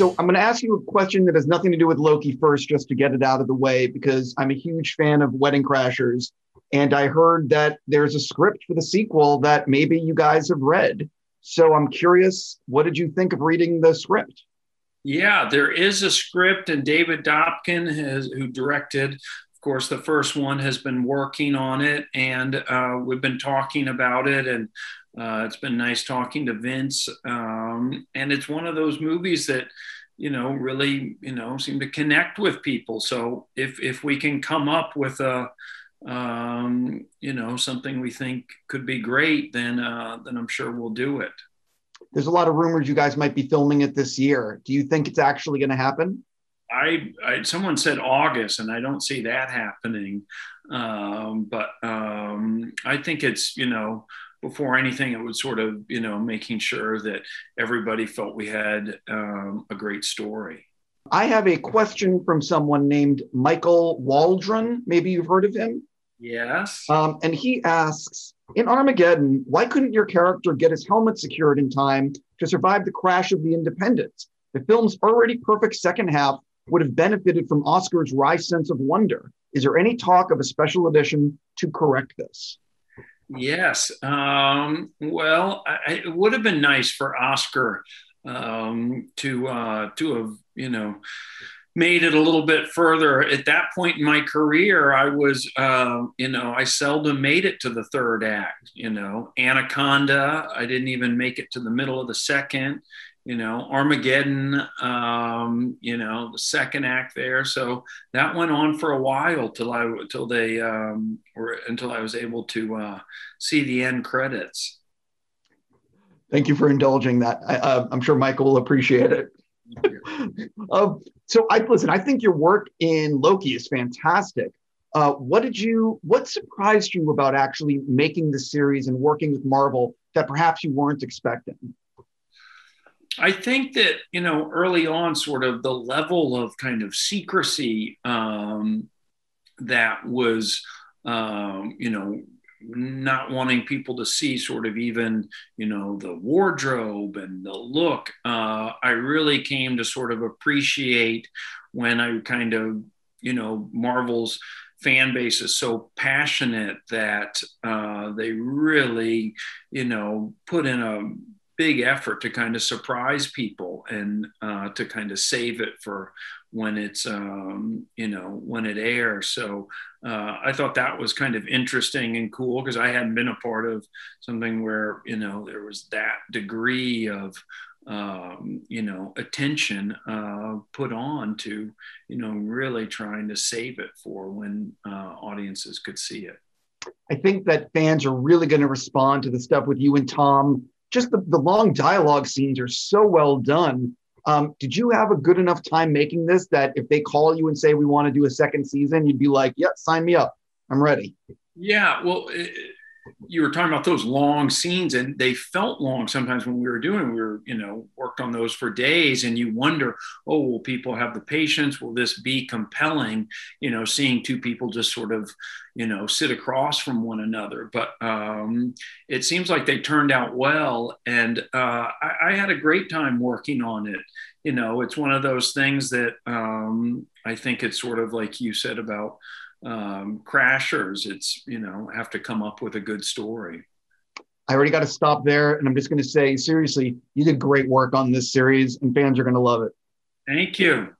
So I'm going to ask you a question that has nothing to do with Loki first, just to get it out of the way, because I'm a huge fan of Wedding Crashers. And I heard that there's a script for the sequel that maybe you guys have read. So I'm curious, what did you think of reading the script? Yeah, there is a script, and David Dobkin, has, who directed, of course, the first one, has been working on it, and uh, we've been talking about it, and uh, it's been nice talking to Vince. Um, and it's one of those movies that, you know, really, you know, seem to connect with people. So if if we can come up with a um, you know, something we think could be great, then uh, then I'm sure we'll do it. There's a lot of rumors you guys might be filming it this year. Do you think it's actually going to happen? I, I, someone said August, and I don't see that happening. Um, but um, I think it's you know before anything, it was sort of you know making sure that everybody felt we had um, a great story. I have a question from someone named Michael Waldron. Maybe you've heard of him. Yes. Um, and he asks In Armageddon, why couldn't your character get his helmet secured in time to survive the crash of the Independence? The film's already perfect second half would have benefited from Oscar's wry sense of wonder. Is there any talk of a special edition to correct this? Yes. Um, well, I, it would have been nice for Oscar um, to uh, to have you know made it a little bit further. At that point in my career, I was, uh, you know, I seldom made it to the third act. You know, Anaconda, I didn't even make it to the middle of the second. You know, Armageddon, um, you know, the second act there. So that went on for a while till I till they um, were until I was able to uh, see the end credits. Thank you for indulging that. I, uh, I'm sure Michael will appreciate it. um, so I listen. I think your work in Loki is fantastic. Uh, what did you? What surprised you about actually making the series and working with Marvel that perhaps you weren't expecting? I think that you know early on, sort of the level of kind of secrecy um, that was, um, you know, not wanting people to see sort of even you know the wardrobe and the look uh, i really came to sort of appreciate when i kind of you know marvel's fan base is so passionate that uh, they really you know put in a big effort to kind of surprise people and uh, to kind of save it for when it's um, you know when it airs. So uh, i thought that was kind of interesting and cool because i hadn't been a part of something where you know there was that degree of um, you know attention uh, put on to you know really trying to save it for when uh, audiences could see it. I think that fans are really going to respond to the stuff with you and tom just the, the long dialogue scenes are so well done um, did you have a good enough time making this that if they call you and say we want to do a second season, you'd be like, "Yeah, sign me up. I'm ready." Yeah, well, you were talking about those long scenes, and they felt long sometimes when we were doing. We were, you know, worked on those for days, and you wonder, oh, will people have the patience? Will this be compelling? You know, seeing two people just sort of, you know, sit across from one another. But um, it seems like they turned out well, and uh, I, I, had a great time working on it. You know, it's one of those things that um, I think it's sort of like you said about um, crashers. It's, you know, have to come up with a good story. I already got to stop there. And I'm just going to say, seriously, you did great work on this series, and fans are going to love it. Thank you.